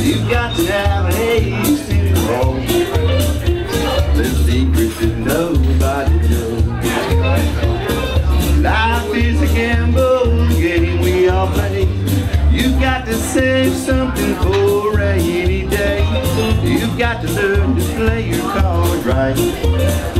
You've got to have an ace in the hole. Little secret that nobody knows. Life is a gamble game we all play. You've got to save something for a rainy day. You've got to learn to play your cards right.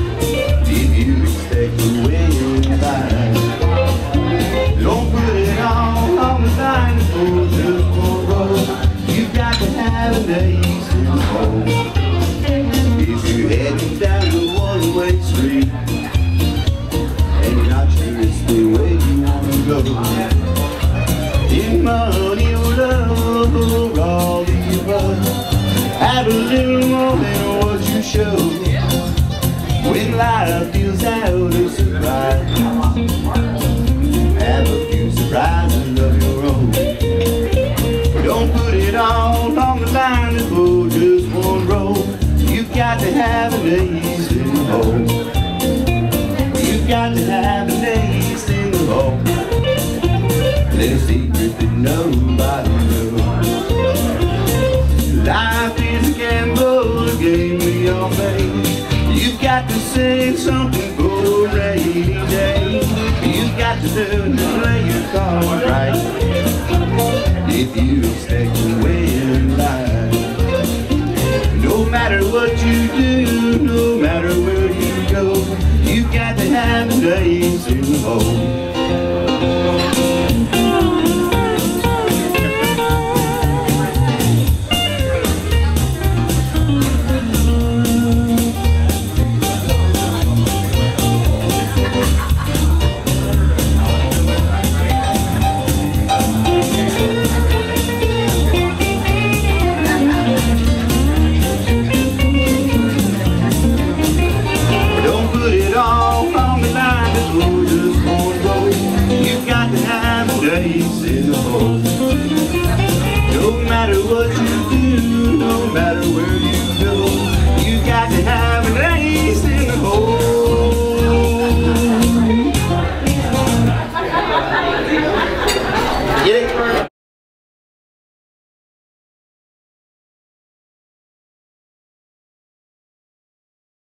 All on the line for just one roll. You've got to have an ace in the hole. You've got to have an ace in the hole. Little secret that nobody knows. Life is a gamble, a game we all play. You've got to save something for a rainy day. You've got to learn to play your cards got to have an easy home. 如果